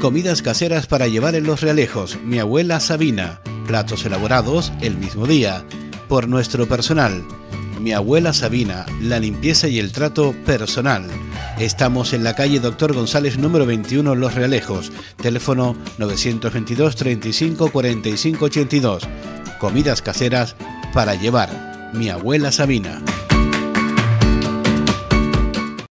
Comidas caseras para llevar en los realejos. Mi abuela Sabina. Platos elaborados el mismo día. Por nuestro personal. Mi abuela Sabina. La limpieza y el trato personal. Estamos en la calle Doctor González número 21 Los Realejos. Teléfono 922 35 45 82. Comidas caseras para llevar. Mi abuela Sabina.